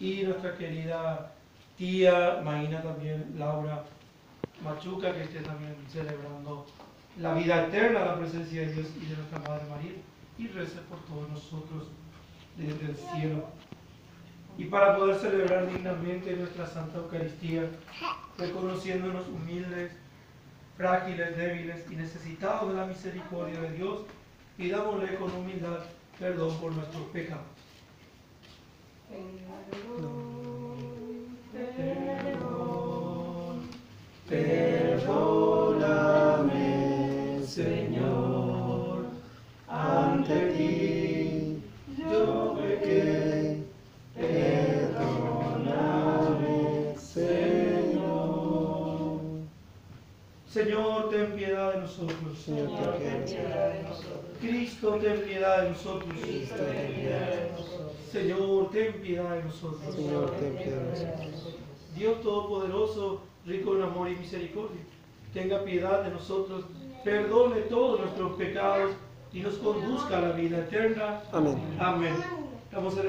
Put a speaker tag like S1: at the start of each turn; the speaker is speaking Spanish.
S1: Y nuestra querida tía Maína también, Laura Machuca, que esté también celebrando la vida eterna, la presencia de Dios y de nuestra Madre María. Y rece por todos nosotros desde el cielo. Y para poder celebrar dignamente nuestra Santa Eucaristía, reconociéndonos humildes, frágiles, débiles y necesitados de la misericordia de Dios, pidámosle con humildad perdón por nuestros pecados. Señor, ten piedad de nosotros.
S2: Señor, ten piedad de nosotros.
S1: Cristo, ten piedad de nosotros.
S2: Cristo, ten piedad de nosotros.
S1: Señor, ten piedad de nosotros.
S2: Señor, ten piedad de nosotros.
S1: Dios Todopoderoso, rico en amor y misericordia, tenga piedad de nosotros, perdone todos nuestros pecados y nos conduzca a la vida eterna.
S2: Amén.
S1: Amén. Vamos a